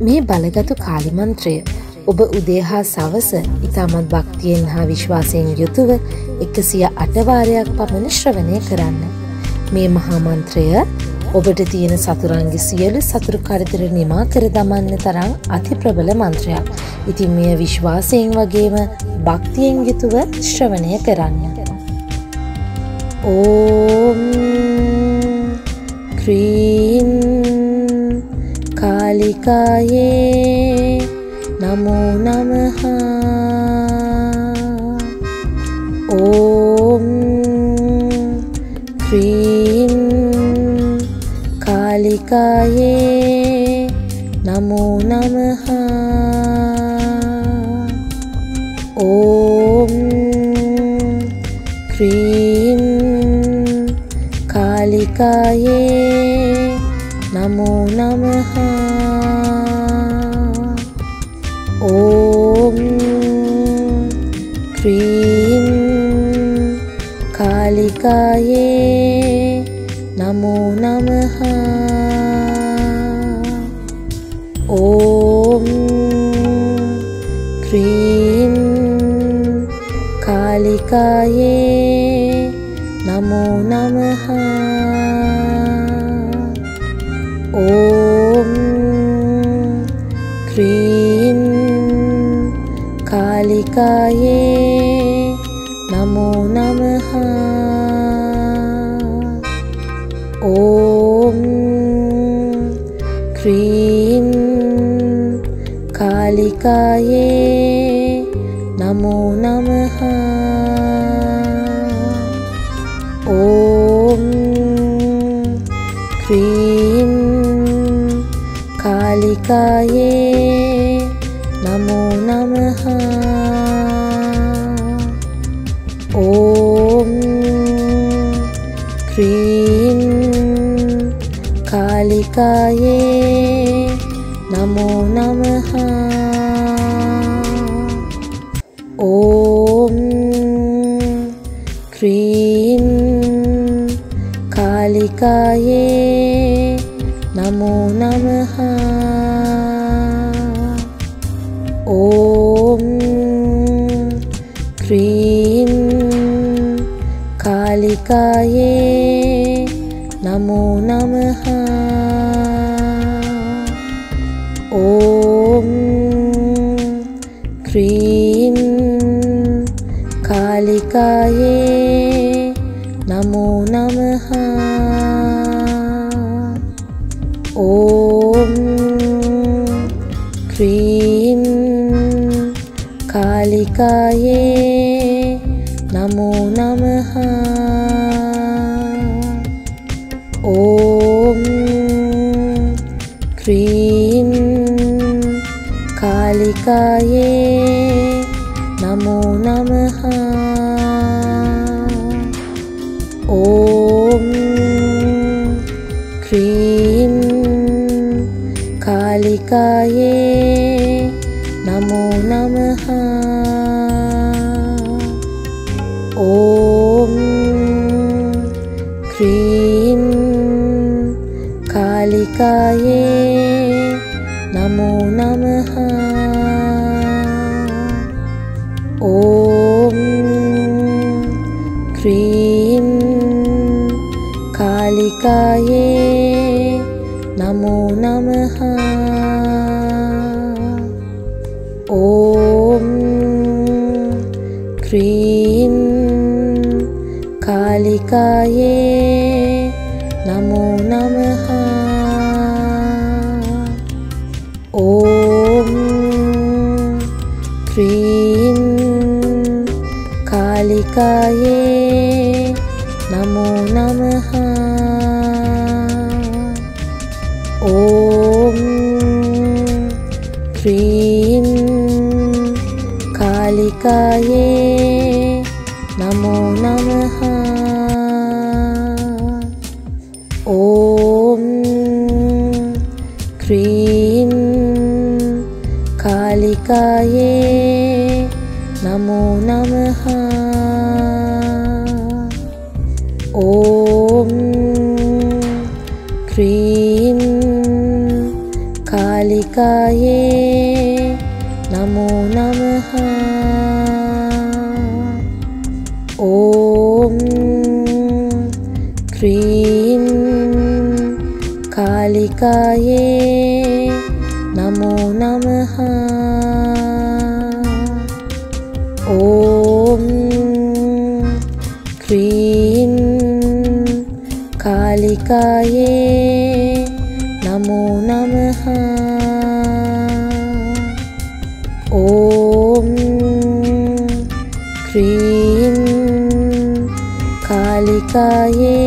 මේ බලගතු කාලිමන්ත්‍රය ඔබ උදේහා සවස ඉතාමත් භක්තියෙන් හා විශ්වාසයෙන් යුතුව එකසිය අටවාරයක් පමණ ශ්‍රවණය කරන්න. මේ මහාමන්ත්‍රය ඔබට තියෙන සතුරන්ගේ සියලු සතුරු කරදර නිමා කර දමන්න තරම් අති ප්‍රබල මන්ත්‍රයක්. ඉතින් මෙය විශ්වාසයෙන් වගේම භක්තියෙන් යුතුව ශ්‍රවණය කරන්න. ඕම් ක්‍රීම් कालिकाये नमो नमः। ॐ ह्रीं कालिकाये नमो नमः। ॐ ह्रीं कालिकाये नमो नमः। ॐ क्रीं कालिकाय नमो नमः। ॐ क्रीं कालिकाय नमो नमः। ॐ क्रीं कालिकाय नमो नमः। ॐ क्रीं कालिकाय नमो नमः। काये नमो नमः। ॐ क्रीं कालिकाय नमो नमः। ॐ क्रीं कालिकाय नमो नमः। ॐ ह्रीं कालिकाय नमो नमः। ॐ ह्रीं कालिकाय नमो नमः। कालिकाये नमो नमः। ॐ क्रीं कालिकाये नमो नमः। ॐ क्रीं कालिकाये नमः। ॐ क्रीं कालिकायै नमो नमः। ॐ क्रीं कालिकायै नमो नमः। ह्रीं कालिकाय नमो नमः। ॐ ह्रीं कालिकाय नमो नमः। ॐ प्री कालिकायै नमो नमः। ॐ क्रीं कालिकायै। नमो नमः। ॐ क्रीं कालिकायै। ह्रीं कालिकाय नमो नमः। ॐ ह्रीं कालिकाय नमो नमः। ॐ ह्रीं कालिकाये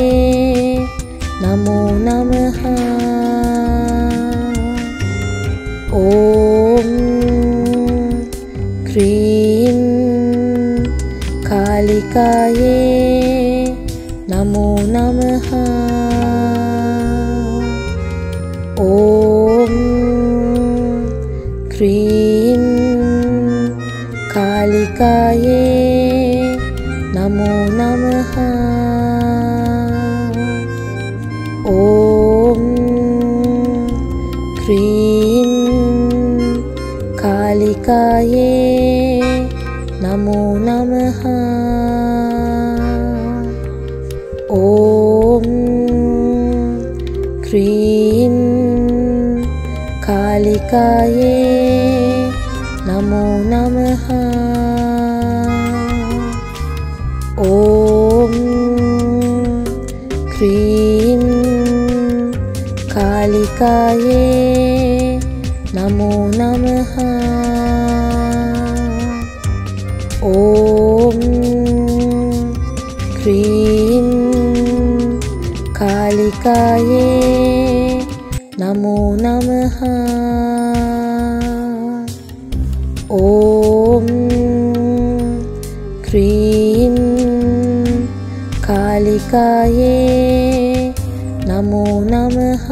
नमो नमः। ॐ क्रीं कालिकाये। नमो नमः। ॐ क्रीं कालिकाये। नमो नमः। नमः। ॐ क्रीं कालिकायै नमो नमः। ॐ क्रीं कालिकायै नमो नमः। ॐ ह्रीं कालिकायै नमो नमः। ॐ ह्रीं कालिकायै नमो नमः।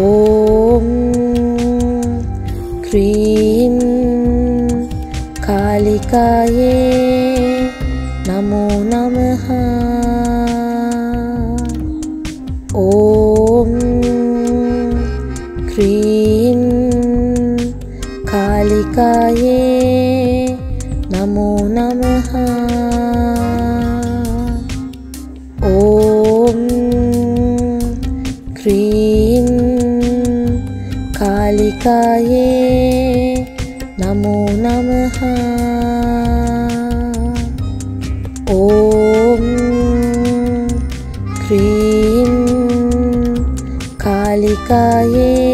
ॐ ये नमो नमः। ॐ क्रीं कालिकाये नमो नमः। ॐ क्रीं कालिकाये 的一